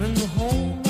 coming home.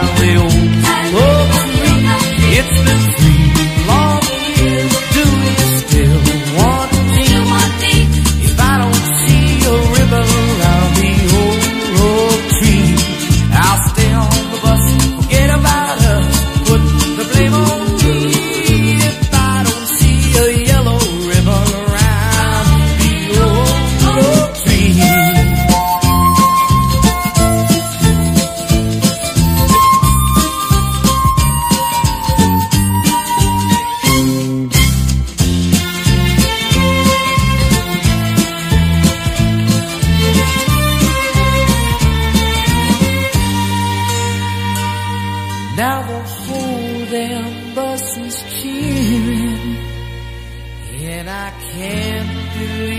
down the old oh, it's the I can't do